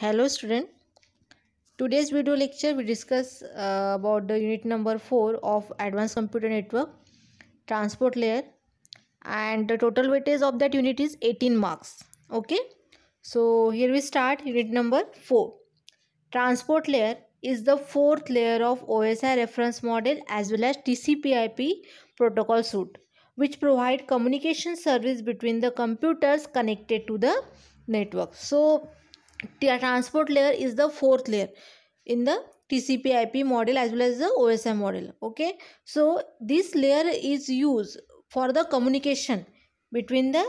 hello student. Today's video lecture we discuss uh, about the unit number 4 of advanced computer network transport layer. And the total weightage of that unit is 18 marks. Okay? So here we start unit number 4 transport layer is the fourth layer of OSI reference model as well as TCP/IP protocol suite which provide communication service between the computers connected to the network. So transport layer is the fourth layer in the TCP IP model as well as the OSI model, okay? So, this layer is used for the communication between the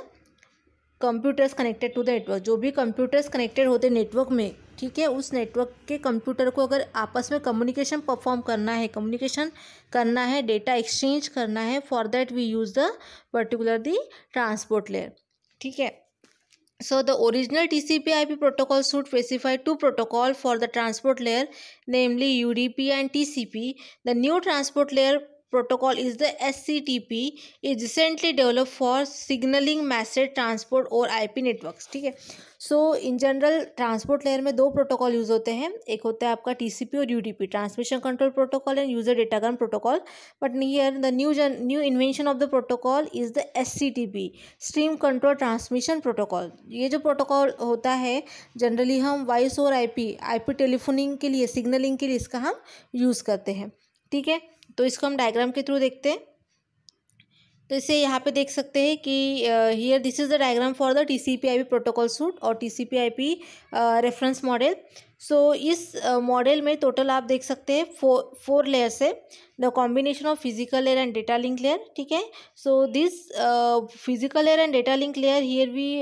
computers connected to the network जो भी computers connected होते network में, ठीक है? उस network के computer को अगर आपस में कम्युनिकेशन परफॉर्म करना है कम्युनिकेशन करना है डेटा एक्सचेंज करना है for that we use the particular the transport layer ठीक है? So the original TCP/IP protocol suite specified two protocol for the transport layer, namely UDP and TCP. The new transport layer protocol is the SCTP is recently developed for signaling message transport or IP networks, ठीक है? So in general transport layer में दो protocol use होते हैं। एक होता है आपका टीसीपी और UDP transmission control protocol and user datagram protocol but near the new जन new invention of the protocol is the S C T P stream control transmission protocol ये जो प्रोटोकॉल होता है जनरली हम वॉइस और I P I P telephoning के लिए signalling के लिए इसका हम यूज़ करते हैं, ठीक है? तो इसको हम डायग्राम के थ्रू देखते हैं। तो इसे यहाँ पे देख सकते हैं कि here this is the diagram for the T C P I P protocol suite और T C P I P reference model so इस मॉडल uh, में टोटल आप देख सकते हैं फोर फोर लेयर्स है. The combination of physical layer and data link layer ठीक है? So this physical layer and data link layer here we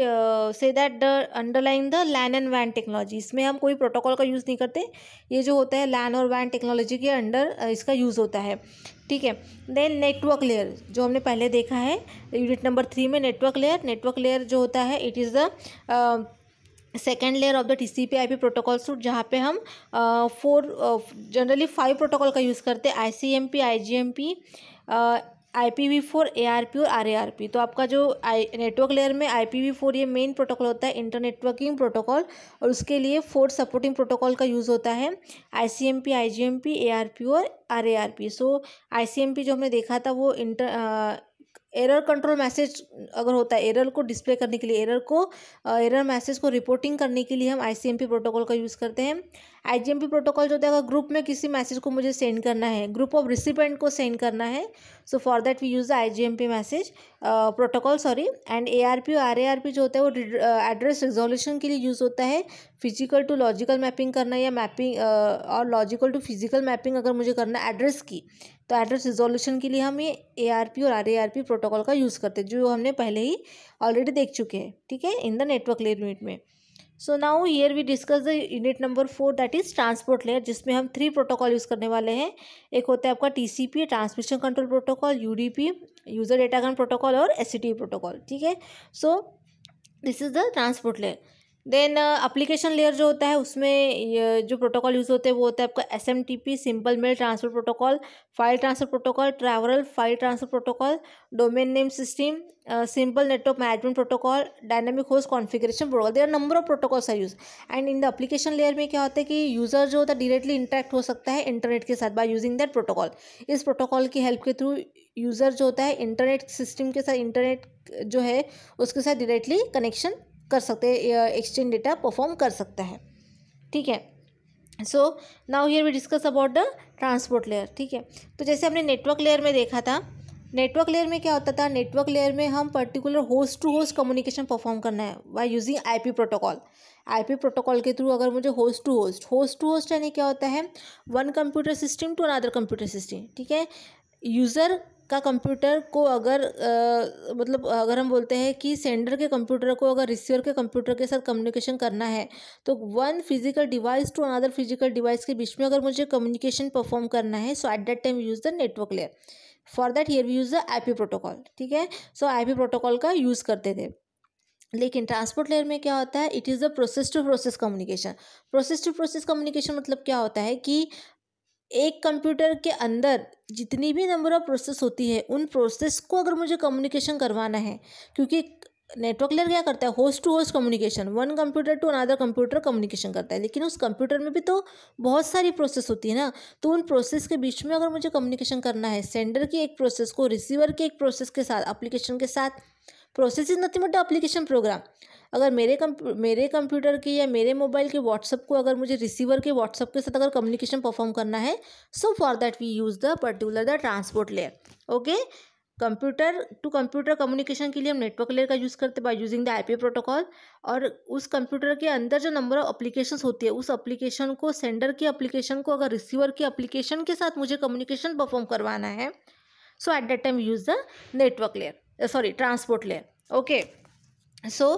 say that the underline the LAN and van technology इसमें हम कोई protocol का use नहीं करते. ये जो होता है लैन और वैन टेक्नोलॉजी के अंडर uh, इसका यूज़ होता है. ठीक है? देन नेटवर्क लेयर जो हमने पहले देखा है यूनिट नंबर थ्री में नेटवर्क लेयर नेटवर्क लेयर जो होता है it is the second layer of the T C P I P protocol suite, जहाँ पे हम फोर जनरली फाइव प्रोटोकॉल का यूज़ करते हैं I C M P I G M P I P V four A R P और R A R P तो आपका जो आई नेटवर्क लेयर में आई पी वी फोर ये main protocol होता है इंटरनेटवर्किंग प्रोटोकॉल और उसके लिए फोर सपोर्टिंग प्रोटोकॉल का यूज़ होता है I C M P I G M P A R P और R A R P so I C M P जो हमने देखा था, वो इंटर एरर कंट्रोल मैसेज अगर होता है, एरर को डिस्प्ले करने के लिए, एरर को एरर मैसेज को रिपोर्टिंग करने के लिए हम आईसीएमपी प्रोटोकॉल का यूज़ करते हैं। आईजीएमपी प्रोटोकॉल जो होता है, अगर ग्रुप में किसी मैसेज को मुझे सेंड करना है, ग्रुप ऑफ़ रिसिपेंट को सेंड करना है so for that we use the IGMP message protocol sorry and ARP और आरएआरपी जो होता है, वो एड्रेस रिजोल्यूशन के लिए यूज़ होता है। फ़िज़िकल टू लॉजिकल मैपिंग करना या मैपिंग और लॉजिकल टू फ़िज़िकल मैपिंग अगर मुझे करना है एड्रेस की। तो एड्रेस रिजोल्यूशन के लिए हम ये ए आर पी और R A R P protocol का यूज़ करते हैं, जो हमने पहले ही ऑलरेडी देख चुके हैं, ठीक है? In the network layer unit में। So now here we discuss the unit number four that is transport layer जिसमें हम थ्री प्रोटोकॉल यूज़ करने वाले हैं। एक होता है आपका T C P transmission control protocol U D P user datagram protocol और एस सी टी प्रोटोकॉल ठीक है? So this is the transport layer then application layer जो होता है, उसमें जो प्रोटोकॉल यूज़ होते हैं, वो होता है आपका S M T P simple mail transfer protocol file transfer protocol travel file transfer protocol domain name system simple network management protocol dynamic host configuration protocol there number of protocols are use and in the application layer में क्या होता है कि user जो होता है directly interact हो सकता है इंटरनेट के साथ बाय यूजिंग दैट प्रोटोकॉल इस प्रोटोकॉल की हेल्प के थ्रू यूज़र जो होता है इंटरनेट सिस्टम के साथ इंटरनेट जो है, उसके साथ डायरेक्टली कनेक्शन कर सकते एक्सचेंज डेटा परफॉर्म कर सकता है। ठीक है? So now here we discuss about the transport layer ठीक है? तो जैसे हमने नेटवर्क लेयर में देखा था नेटवर्क लेयर में क्या होता था? नेटवर्क लेयर में हम particular host to host communication perform करना है by using IP protocol IP protocol के थ्रू अगर मुझे host to host host to host यानी क्या होता है? One computer system to another computer system ठीक है? यूज़र का कंप्यूटर को अगर आ, मतलब अगर हम बोलते हैं कि सेंडर के कंप्यूटर को अगर रिसीवर के कंप्यूटर के साथ कम्युनिकेशन करना है तो one physical device to another physical device के बीच में अगर मुझे कम्युनिकेशन परफॉर्म करना है so at that time use the network layer for that here we use the IP protocol ठीक है? सो आईपी प्रोटोकॉल का यूज़ करते थे। लेकिन ट्रांसपोर्ट लेयर में क्या होता है? It is the process to process communication process to process communication मतलब क्या होता है कि एक कंप्यूटर के अंदर जितनी भी नंबर ऑफ़ प्रोसेस होती है, उन प्रोसेस को अगर मुझे कम्युनिकेशन करवाना है, क्योंकि नेटवर्क लेयर क्या करता है? Host to host communication one computer to another computer communication करता है। लेकिन उस कंप्यूटर में भी तो बहुत सारी प्रोसेस होती है ना? तो उन प्रोसेस के बीच में अगर मुझे कम्युनिकेशन करना है सेंडर की एक प्रोसेस को रिसीवर के एक प्रोसेस के साथ अप्लीकेशन के साथ process is nothing but application program अगर मेरे कंप्यू मेरे कंप्यूटर की या मेरे मोबाइल के व्हाट्सअप को अगर मुझे रिसीवर के व्हाट्सअप के साथ अगर कम्युनिकेशन परफॉर्म करना है so for that we use the particular the transport layer okay computer to computer communication के लिए हम नेटवर्क लेयर का यूज़ करते by using the IP protocol और उस कंप्यूटर के अंदर जो नंबर ऑफ़ अप्लीकेशंस होती है, उस अप्लीकेशन को सेंडर की अप्लीकेशन को, अगर रिसीवर की अप्लीकेशन के साथ मुझे कम्युनिकेशन परफॉर्म करवाना है so at that time use the network layer sorry transport layer okay so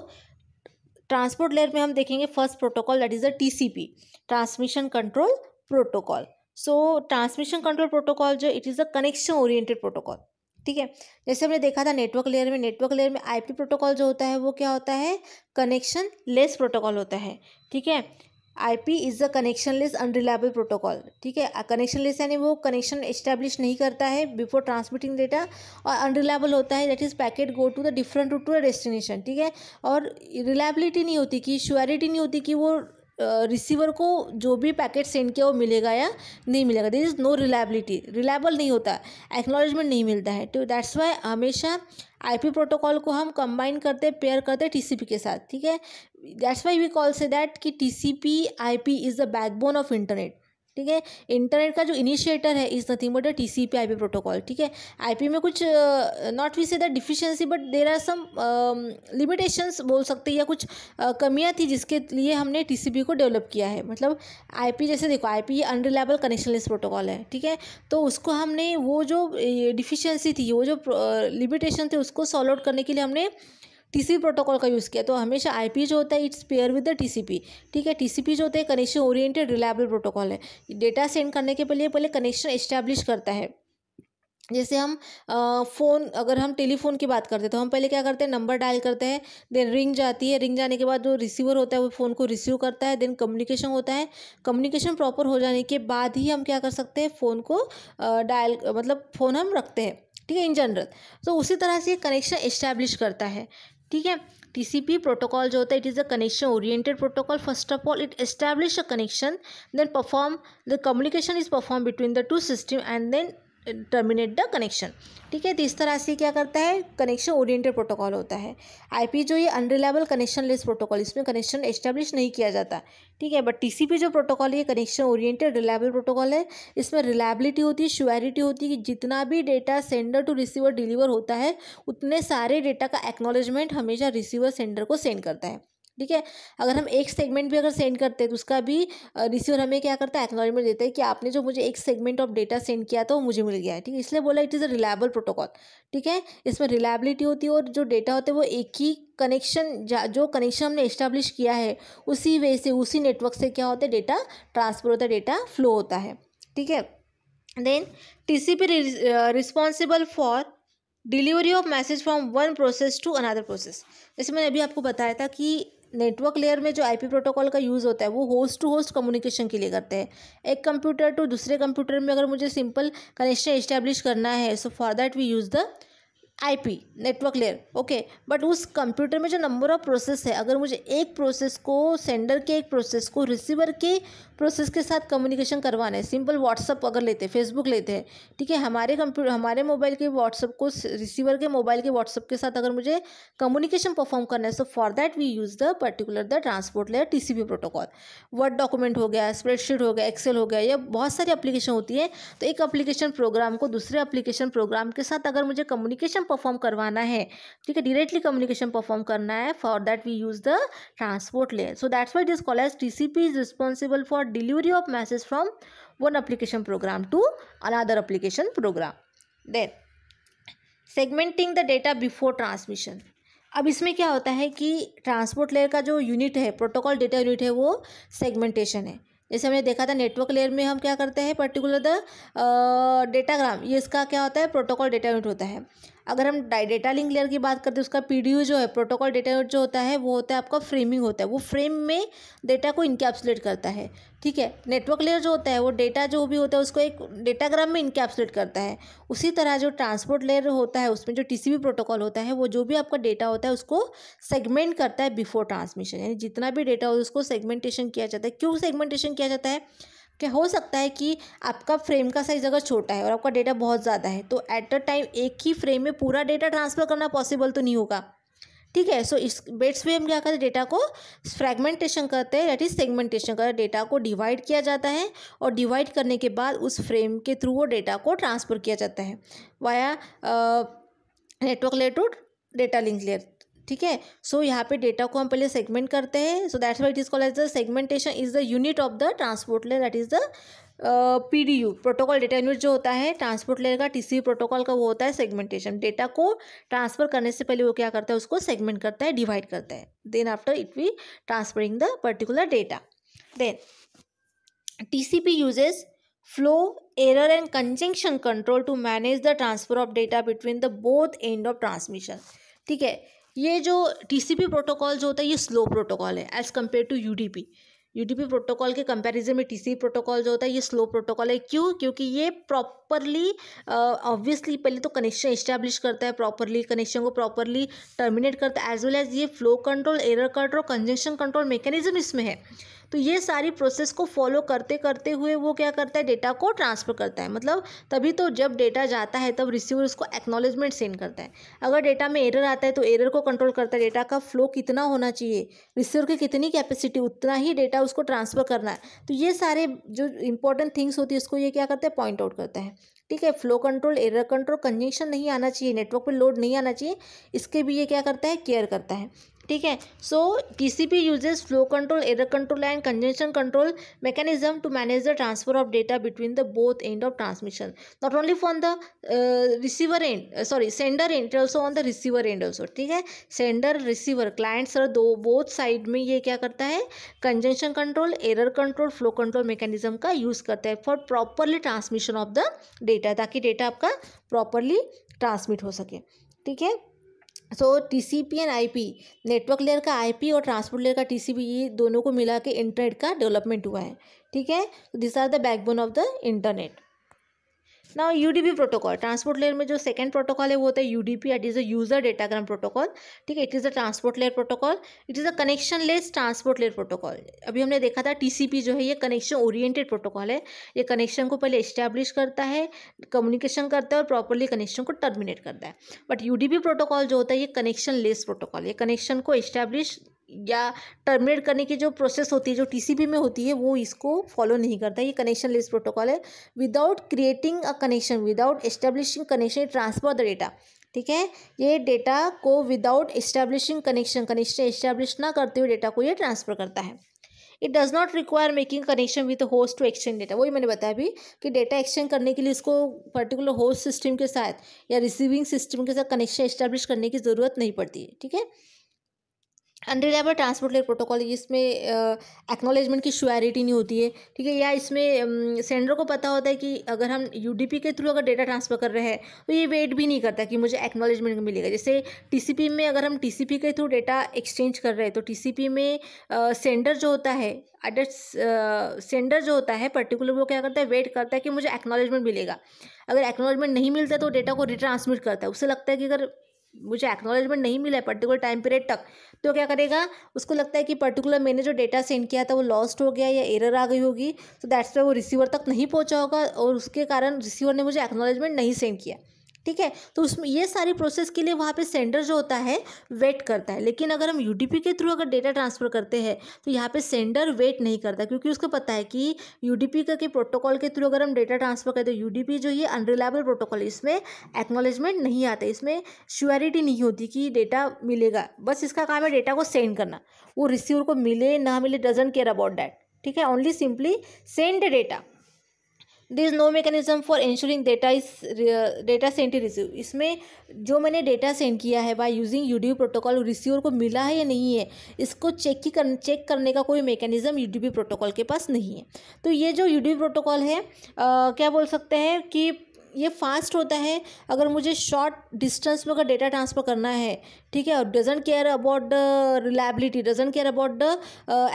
transport layer में हम देखेंगे first protocol that is the TCP transmission control protocol. So transmission control protocol जो it is a connection oriented protocol ठीक है? जैसे हमने देखा था नेटवर्क लेयर में नेटवर्क लेयर में आईपी प्रोटोकॉल जो होता है, वो क्या होता है? कनेक्शन लेस प्रोटोकॉल होता है, ठीक है? IP is the connectionless unreliable protocol ठीक है? कनेक्शनलेस यानी वो कनेक्शन इस्टेब्लिश नहीं करता है बिफोर ट्रांसमिटिंग डेटा और अनरिलायबल होता है that is packet go to the different route to the destination ठीक है? और रिलायबिलिटी नहीं होती कि श्योरिटी नहीं होती कि वो रिसीवर को जो भी पैकेट सेंड किया वो मिलेगा या नहीं मिलेगा। This is no reliability reliable नहीं होता एक्नॉलेजमेंट नहीं मिलता है। तो दैट्स वाई हमेशा आईपी प्रोटोकॉल को हम कंबाइन करते पेयर करते टीसीपी के साथ, ठीक है? That's why we call say that कि TCP IP is the backbone of internet ठीक है? इंटरनेट का जो इनिशिएटर है is nothing but a T C P I P protocol ठीक है? आई पी में कुछ not we say the deficiency but there are some limitations बोल सकते हैं या कुछ uh, कमियाँ थी जिसके लिए हमने टी सी पी को डेवलप किया है। मतलब आई पी जैसे देखो I P unreliable connectionless protocol है ठीक है? तो उसको हमने वो जो डिफिशियंसी थी वो जो लिमिटेशन uh, थे उसको सॉल्व आउट करने के लिए हमने टीसीपी प्रोटोकॉल का यूज़ किया तो हमेशा आईपी जो होता है it's pair with the TCP ठीक है? टीसीपी जो होता है कनेक्शन ओरिएंटेड रिलायबल प्रोटोकॉल है। डेटा सेंड करने के पहले पहले कनेक्शन इस्टेब्लिश करता है। जैसे हम फ़ोन अगर हम टेलीफोन की बात करते हैं तो हम पहले क्या करते हैं नंबर डायल करते हैं देन रिंग जाती है। रिंग जाने के बाद जो रिसीवर होता है, वो फ़ोन को रिसीव करता है देन कम्युनिकेशन होता है। कम्युनिकेशन प्रॉपर हो जाने के बाद ही हम क्या कर सकते हैं फ़ोन को डायल मतलब फ़ोन हम रखते हैं, ठीक है इन जनरल तो उसी तरह से कनेक्शन इस्टेब्लिश करता है। ठीक है? टीसीपी प्रोटोकॉल जो होता है it is a connection oriented protocol first of all it establish a connection then perform the communication is perform between the two system and then terminate the connection ठीक है तो इस तरह से क्या करता है? कनेक्शन ओरिएंटेड प्रोटोकॉल होता है। आईपी जो ये अनरिलायबल कनेक्शन लेस प्रोटोकॉल इसमें कनेक्शन एस्टेब्लिश नहीं किया जाता। ठीक है बट टीसीपी जो प्रोटोकॉल ये कनेक्शन ओरिएंटेड रिलायबल प्रोटोकॉल है। इसमें रिलायबिलिटी होती है श्योरिटी होती है कि जितना भी data sender to receiver deliver होता है, उतने सारे डेटा का एक्नॉलेजमेंट हमेशा रिसीवर सेंडर को सेंड करता है। ठीक है? अगर हम एक सेगमेंट भी अगर सेंड करते हैं तो उसका भी रिसीवर हमें क्या करता है? एक्नॉलेजमेंट देता है कि आपने जो मुझे एक सेगमेंट ऑफ़ डेटा सेंड किया था, वो मुझे मिल गया है। ठीक है? इसलिए बोला it is a reliable protocol ठीक है? इसमें रिलायबिलिटी होती है और जो डेटा होते हैं, वो एक ही कनेक्शन जो कनेक्शन हमने इस्टेब्लिश किया है, उसी वे से, उसी नेटवर्क से क्या होता है? डेटा ट्रांसफ़र होता है डेटा फ्लो होता है। ठीक है? Then T C P responsible for delivery of message from one process to another process जैसे मैंने अभी आपको बताया था कि नेटवर्क लेयर में जो आईपी प्रोटोकॉल का यूज़ होता है, वो होस्ट टू होस्ट कम्युनिकेशन के लिए करते हैं। एक कंप्यूटर टू दूसरे कंप्यूटर में अगर मुझे सिंपल कनेक्शन इस्टेब्लिश करना है so for that we use the IP network layer okay but उस कंप्यूटर में जो नंबर ऑफ़ प्रोसेस है, अगर मुझे एक प्रोसेस को सेंडर के, एक प्रोसेस को रिसीवर के प्रोसेस के साथ कम्युनिकेशन करवाना है सिंपल व्हाट्सअप अगर लेते हैं फेसबुक लेते हैं, ठीक है? हमारे कंप्यूटर हमारे मोबाइल के व्हाट्सअप को रिसीवर के मोबाइल के व्हाट्सअप के साथ अगर मुझे कम्युनिकेशन परफॉर्म करना है so for that we use the particular the transport layer T protocol word document हो गया स्प्रेडशीट हो गया एक्सेल हो गया, या बहुत सारी अप्लीकेशन होती है तो एक अप्लीकेशन प्रोग्राम को दूसरे अप्लीकेशन प्रोग्राम के साथ अगर मुझे कम्युनिकेशन परफॉर्म करवाना है। ठीक है डायरेक्टली कम्युनिकेशन परफॉर्म करना है for that we use the transport layer so that's why this call as T C P is responsible for delivery of message from one application program to another application program. Then, segmenting the data before transmission. अब इसमें क्या होता है कि transport layer का जो unit है protocol data unit है, वो सेगमेंटेशन है। जैसे हमने देखा था नेटवर्क लेयर में हम क्या करते हैं पर्टिकुलर द डेटाग्राम ये इसका क्या होता है प्रोटोकॉल डेटा यूनिट होता है। अगर हम डेटा लिंक लेयर की बात करते हैं, उसका पी जो है, प्रोटोकॉल डेटा जो होता है, वो होता है आपका फ्रेमिंग होता है। वो फ्रेम में डेटा को इनकैप्सुलेट करता है, ठीक है? नेटवर्क लेयर जो होता है, वो डेटा जो भी होता है, उसको एक डेटाग्राम में इनकैप्सुलेट करता है। उसी तरह जो ट्रांसपोर्ट लेयर होता है, उसमें जो टीसीपी प्रोटोकॉल होता है, वो जो भी आपका डेटा होता है, उसको सेगमेंट करता है बिफोर ट्रांसमिशन। यानी जितना भी डेटा हो, उसको सेगमेंटेशन किया जाता है। क्यों सेगमेंटेशन किया जाता है? कि हो सकता है कि आपका फ्रेम का साइज़ अगर छोटा है और आपका डेटा बहुत ज़्यादा है तो एट अ टाइम एक ही फ्रेम में पूरा डेटा ट्रांसफ़र करना पॉसिबल तो नहीं होगा। ठीक है सो इस बेट्स में हम क्या करते हैं डेटा को फ्रेगमेंटेशन करते हैं दैट इज़ सेगमेंटेशन करते डेटा को डिवाइड किया जाता है और डिवाइड करने के बाद उस फ्रेम के थ्रू वो डेटा को ट्रांसफ़र किया जाता है। Via network layer to data link layer ठीक है? सो यहाँ पे डेटा को हम पहले सेगमेंट करते हैं। So that's why it is call as the segmentation is the unit of the transport layer that is the P D U protocol data unit जो होता है ट्रांसपोर्ट लेयर का टी सी प्रोटोकॉल का वो होता है सेगमेंटेशन डेटा को transfer करने से पहले वो क्या करता है, उसको सेगमेंट करता है डिवाइड करता है। Then after it we transferring the particular data then T C P uses flow error and conjunction control to manage the transfer of data between the both end of transmission ठीक है? ये जो TCP protocol जो होता है, ये slow protocol है as compare to U D P UDP protocol के कंपैरिजन में टीसी प्रोटोकॉल जो होता है, ये स्लो प्रोटोकॉल है. क्यों? क्योंकि ये प्रॉपरली ऑब्वियसली पहले तो कनेक्शन इस्टेब्लिश करता है प्रॉपरली कनेक्शन को प्रॉपरली टर्मिनेट करता है एज वेल एज ये flow control error control congestion control mechanism इसमें है. तो ये सारी प्रोसेस को फॉलो करते करते हुए वो क्या करता है डेटा को ट्रांसफ़र करता है। मतलब तभी तो जब डेटा जाता है, तब रिसीवर उसको एक्नॉलेजमेंट सेंड करता है। अगर डेटा में एरर आता है तो एरर को कंट्रोल करता है। डेटा का फ्लो कितना होना चाहिए? रिसीवर की कितनी कैपेसिटी उतना ही डेटा उसको ट्रांसफ़र करना है। तो ये सारे जो इंपॉर्टेंट थिंग्स होती है, उसको ये क्या करते हैं पॉइंट आउट करता है। ठीक है flow control error control congestion नहीं आना चाहिए नेटवर्क पर लोड नहीं आना चाहिए। इसके भी ये क्या करता है केयर करता है। ठीक है? So TCP uses flow control error control and congestion control mechanism to manage the transfer of data between the both end of transmission not only for the receiver end sorry sender end also on the receiver end also ठीक है? Sender receiver client sir दो both side में ये क्या करता है? Congestion control error control flow control mechanism का use करता है for properly transmission of the data ताकि डेटा आपका प्रॉपरली ट्रांसमिट हो सके, ठीक है? So T C P and I P network layer का आई पी और ट्रांसपोर्ट लेयर का टी सी पी ये दोनों को मिला के इंटरनेट का डेवलपमेंट हुआ है। ठीक है? This are the backbone of the internet now UDP protocol transport layer में जो सेकंड प्रोटोकॉल है, वो होता है UDP it is a user datagram protocol ठीक है? It is a transport layer protocol it is a connectionless transport layer protocol अभी हमने देखा था टीसीपी जो है, ये कनेक्शन ओरिएंटेड प्रोटोकॉल है। ये कनेक्शन को पहले इस्टेब्लिश करता है कम्युनिकेशन करता है और प्रॉपरली कनेक्शन को टर्मिनेट करता है। बट यूडीपी प्रोटोकॉल जो होता है, ये कनेक्शन लेस प्रोटोकॉल ये कनेक्शन को इस्टेब्लिश या टर्मिनेट करने की जो प्रोसेस होती है, जो टीसीपी में होती है, वो इसको फॉलो नहीं करता ये कनेक्शन लेस प्रोटोकॉल है। Without creating a connection without establishing connection transfer the data ठीक है? ये डेटा को without establishing connection connection establish ना करते हुए डेटा को ये ट्रांसफ़र करता है। It does not require making connection with host to exchange data वही मैंने बताया अभी कि डेटा एक्सचेंज करने के लिए इसको पर्टिकुलर होस्ट सिस्टम के साथ या रिसीविंग सिस्टम के साथ कनेक्शन एस्टेब्लिश करने की ज़रूरत नहीं पड़ती। है ठीक है? अनरिलायबल ट्रांसपोर्ट लेयर प्रोटोकॉल इसमें एक्नोलेजमेंट की श्योरिटी नहीं होती है, ठीक है? या इसमें सेंडर को पता होता है कि अगर हम यूडीपी के थ्रू अगर डेटा ट्रांसफ़र कर रहे हैं तो ये वेट भी नहीं करता कि मुझे एक्नोलेजमेंट मिलेगा। जैसे टीसीपी में अगर हम टीसीपी के थ्रू डेटा एक्सचेंज कर रहे हैं तो टीसीपी में सेंडर जो होता है अडर सेंडर जो होता है पर्टिकुलर वो क्या करता है वेट करता है कि मुझे एक्नोलेजमेंट मिलेगा। अगर एक्नोलेजमेंट नहीं मिलता तो डेटा को रिट्रांसमिट करता है। उसे लगता है कि अगर मुझे एक्नोलेजमेंट नहीं मिला है पर्टिकुलर टाइम पीरियड तक तो क्या करेगा? उसको लगता है कि पर्टिकुलर मैंने जो डेटा सेंड किया था वो लॉस्ट हो गया या एरर आ गई होगी तो दैट्स वाई वो रिसीवर तक नहीं पहुँचा होगा और उसके कारण रिसीवर ने मुझे एक्नोलेजमेंट नहीं सेंड किया। ठीक है? तो उसमें ये सारी प्रोसेस के लिए वहाँ पे सेंडर जो होता है वेट करता है। लेकिन अगर हम यूडीपी के थ्रू अगर डेटा ट्रांसफ़र करते हैं तो यहाँ पे सेंडर वेट नहीं करता, क्योंकि उसको पता है कि यूडीपी का के प्रोटोकॉल के थ्रू अगर हम डेटा ट्रांसफ़र करते हैं यूडीपी जो ये अनरिलायबल प्रोटोकॉल इसमें एक्नोलेजमेंट नहीं आता, इसमें श्योरिटी नहीं होती कि डेटा मिलेगा। बस इसका काम है डेटा को सेंड करना। वो रिसीवर को मिले, ना मिले डजेंट केयर अबाउट डैट ठीक है? Only simply send data there is no mechanism for ensuring data is data sent receive इसमें जो मैंने डेटा सेंड किया है by using UDP protocol receiver को मिला है या नहीं है इसको चेक ही कर चेक करने का कोई मैकेनिज्म यूडीपी प्रोटोकॉल के पास नहीं है। तो ये जो यूडीपी प्रोटोकॉल है आ, क्या बोल सकते हैं कि ये फास्ट होता है। अगर मुझे शॉर्ट डिस्टेंस में अगर डेटा ट्रांसफ़र करना है, ठीक है, और doesn't care about the reliability doesn't care about the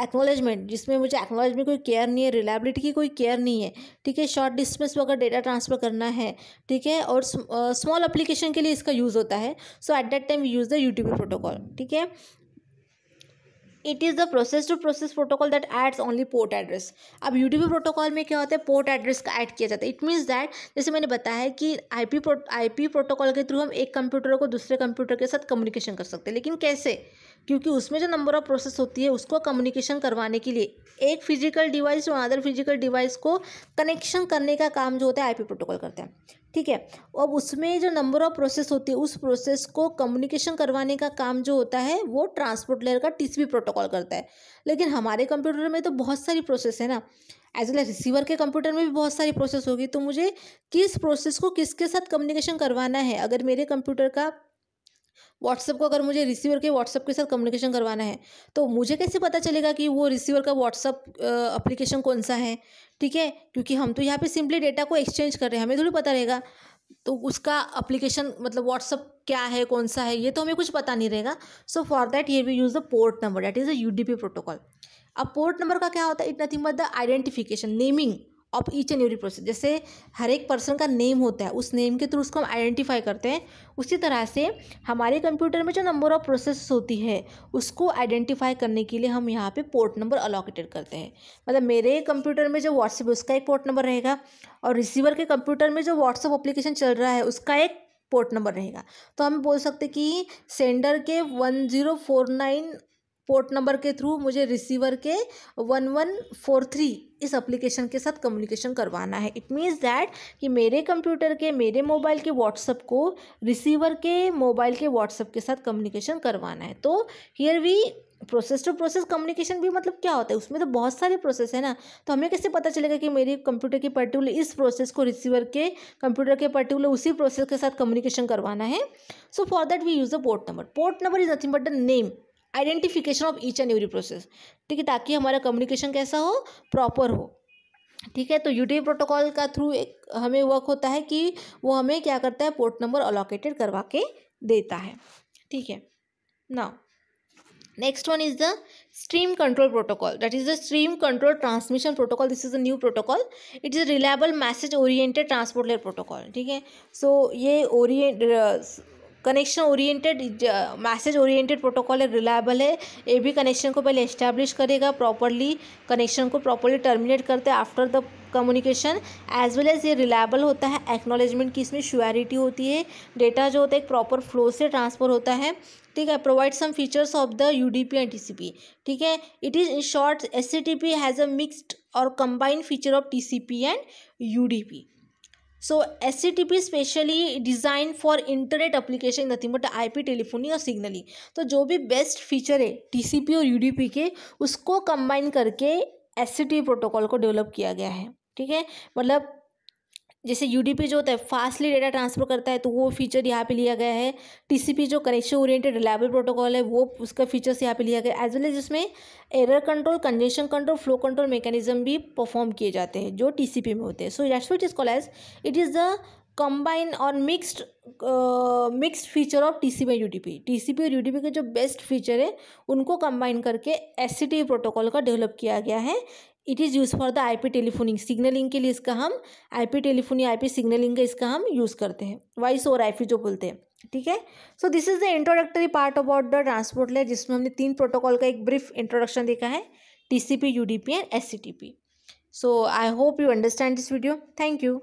acknowledgement जिसमें मुझे एक्नोलेजमेंट कोई केयर नहीं है रिलायबिलिटी की कोई केयर नहीं है, ठीक है शॉर्ट डिस्टेंस में अगर डेटा ट्रांसफ़र करना है, ठीक है, और स्मॉल अप्लीकेशन के लिए इसका यूज़ होता है so at that time use the UTP protocol ठीक है। It is the process to process protocol that adds only port address अब यूटीपी प्रोटोकॉल में क्या होता है? पोर्ट एड्रेस का ऐड किया जाता है। इट मीन्स दैट जैसे मैंने बताया है कि आईपी आईपी प्रोटोकॉल के थ्रू हम एक कंप्यूटर को दूसरे कंप्यूटर के साथ कम्युनिकेशन कर सकते हैं। लेकिन कैसे? क्योंकि उसमें जो नंबर ऑफ़ प्रोसेस होती है, उसको कम्युनिकेशन करवाने के लिए, एक फ़िज़िकल डिवाइस और अदर फ़िज़िकल डिवाइस को कनेक्शन करने का काम जो होता है आईपी प्रोटोकॉल करता है। ठीक है? अब उसमें जो नंबर ऑफ़ प्रोसेस होती है, उस प्रोसेस को कम्युनिकेशन करवाने का काम जो होता है, वो ट्रांसपोर्ट लेयर का टीसीपी प्रोटोकॉल करता है। लेकिन हमारे कंप्यूटर में तो बहुत सारी प्रोसेस है ना। एज वेल रिसीवर के कंप्यूटर में भी बहुत सारी प्रोसेस होगी। तो मुझे किस प्रोसेस को किसके साथ कम्युनिकेशन करवाना है? अगर मेरे कंप्यूटर का व्हाट्सएप को अगर मुझे रिसीवर के व्हाट्सएप के साथ कम्युनिकेशन करवाना है तो मुझे कैसे पता चलेगा कि वो रिसीवर का व्हाट्सअप अप्लीकेशन कौन सा है? ठीक है? क्योंकि हम तो यहाँ पे सिंपली डेटा को एक्सचेंज कर रहे हैं, हमें थोड़ी पता रहेगा। तो उसका अप्लीकेशन मतलब व्हाट्सअप क्या है, कौन सा है, ये तो हमें कुछ पता नहीं रहेगा। सो फॉर दैट ये we use the port number that is a UDP protocol अब पोर्ट नंबर का क्या होता है? It nothing but the identification naming of each and every process जैसे हर एक पर्सन का नेम होता है, उस नेम के थ्रू उसको हम आइडेंटिफाई करते हैं। उसी तरह से हमारे कंप्यूटर में जो नंबर ऑफ़ प्रोसेस होती है, उसको आइडेंटिफाई करने के लिए हम यहाँ पे पोर्ट नंबर अलोकेटेड करते हैं। मतलब मेरे कंप्यूटर में जो व्हाट्सएप उसका एक पोर्ट नंबर रहेगा और रिसीवर के कंप्यूटर में जो व्हाट्सएप अप्लीकेशन चल रहा है, उसका एक पोर्ट नंबर रहेगा। तो हम बोल सकते कि सेंडर के one zero four nine port number के थ्रू मुझे रिसीवर के वन वन फोर थ्री इस एप्लीकेशन के साथ कम्युनिकेशन करवाना है। इट मीन्स दैट कि मेरे कंप्यूटर के, मेरे मोबाइल के व्हाट्सअप को रिसीवर के मोबाइल के व्हाट्सअप के साथ कम्युनिकेशन करवाना है। तो here we process to process communication भी मतलब क्या होता है? उसमें तो बहुत सारे प्रोसेस है ना। तो हमें कैसे पता चलेगा कि मेरे कंप्यूटर की पर्टिकुलर इस प्रोसेस को रिसीवर के कंप्यूटर के पर्टिकुलर उसी प्रोसेस के साथ कम्युनिकेशन करवाना है? So for that we use the port number port number is nothing but the name identification of each and every process ठीक है, ताकि हमारा कम्युनिकेशन कैसा हो प्रॉपर हो। ठीक है तो यूटीपी प्रोटोकॉल का थ्रू एक हमें वर्क होता है कि वो हमें क्या करता है पोर्ट नंबर अलोकेटेड करवा के देता है। ठीक है ना next one is the stream control protocol that is the stream control transmission protocol this is a new protocol it is a reliable message oriented transport layer protocol ठीक है so ये orient connection oriented message oriented protocol है reliable है, ये भी connection को पहले establish करेगा प्रॉपरली कनेक्शन को प्रॉपरली टर्मिनेट करते हैं after the communication as well as ये रिलायबल होता है एक्नोलेजमेंट की इसमें श्योरिटी होती है डेटा जो होता है एक प्रॉपर फ्लो से ट्रांसफ़र होता है, ठीक है provide some features of the U D P and T C P ठीक है it is in short S C T P has a mixed और combined feature of T C P and U D P so S C T P specially design for internet application nothing but I P telephony और signalling तो जो भी best feature है T C P और U D P के, उसको combine करके S C T protocol को डेवलप किया गया है. ठीक है? मतलब जैसे यू जो होता है फास्टली डेटा ट्रांसफ़र करता है तो वो फीचर यहाँ पे लिया गया है। टीसीपी जो कनेक्शन ओरिएंटेड रिलायबल प्रोटोकॉल है, वो उसका फीचर्स यहाँ पे लिया गया एज वेल एज जिसमें error control congestion control flow control mechanism भी परफॉर्म किए जाते हैं, जो टीसीपी में होते हैं। So what is call as it is the combine और mixed mixed feature of T C P U T P T C P और यू पी के जो बेस्ट फीचर है, उनको कंबाइन करके एस प्रोटोकॉल का डेवलप किया गया है। It is use for the I P telephoning signalling के लिए इसका हम I P telephony I P signalling का इसका हम यूज़ करते हैं। वॉइस और आई जो बोलते हैं। ठीक है? So this is the introductory part about the transport layer जिसमें हमने तीन प्रोटोकॉल का एक ब्रीफ इंट्रोडक्शन देखा है। T C P U D P and S C T P so I hope you understand this video thank you